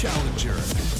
Challenger.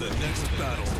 The next battle.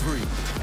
three.